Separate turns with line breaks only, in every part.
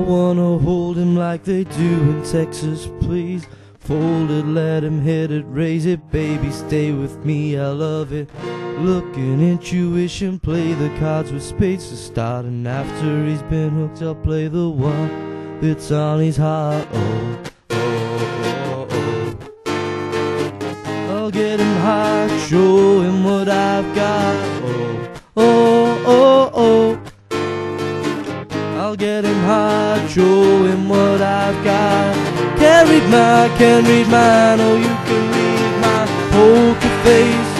wanna hold him like they do in Texas, please. Fold it, let him hit it, raise it, baby, stay with me, I love it. Looking intuition, play the cards with spades to start, and after he's been hooked, I'll play the one that's on his heart. Oh, oh, oh, oh. I'll get him high, show him what I've got. Oh, oh, oh, oh. I'll get him my, can't read mine, oh you can read my poker face.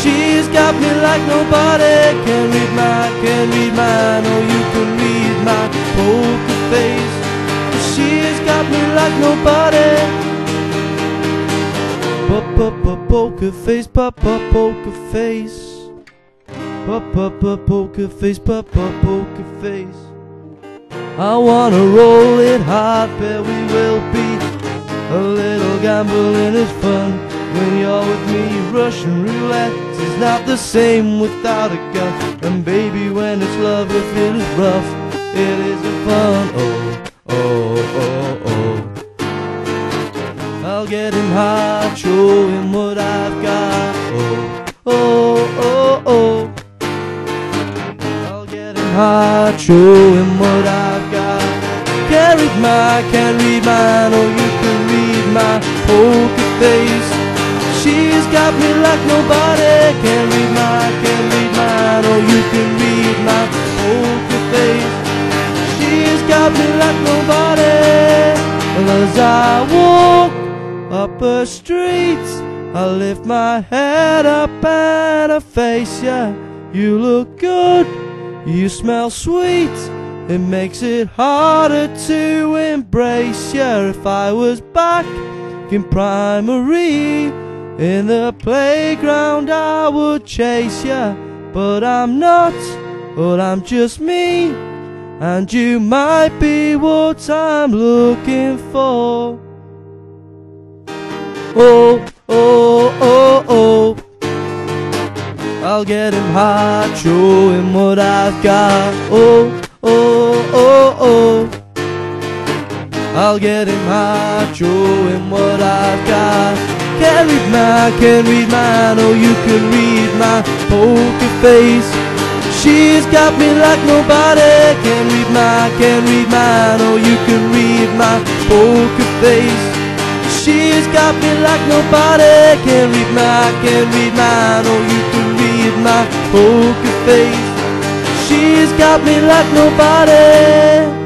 She's got me like nobody. Can't read my, can't read mine, oh you can read my poker face. She's got me like nobody. Poker face, poker face. Poker face, poker face. I wanna roll it hard, but we will be. Gambling is fun. When you're with me, Russian roulette is not the same without a gun. And baby, when it's love, if it is rough, it isn't fun. Oh, oh, oh, oh. I'll get him high, show him what I've got. Oh, oh, oh, oh. I'll get him high, show him what I've got. Can't read my, can't read mine, got me like nobody. Can't read my, can't read mine, oh you can read my poker face. She's got me like nobody. And as I walk up the streets, I lift my head up and I face ya. You look good, you smell sweet. It makes it harder to embrace ya. If I was back in primary, in the playground, I would chase ya. But I'm not, but I'm just me. And you might be what I'm looking for. Oh, oh, oh, oh. I'll get him high, show him what I've got. Oh, oh, oh, oh. I'll get him high, show him what I've got. Can't read my, can't read mine, oh you can read my poker face. She's got me like nobody. Can't read my, can't read mine, oh you can read my poker face. She's got me like nobody. Can't read my, can't read mine, oh you can read my poker face. She's got me like nobody.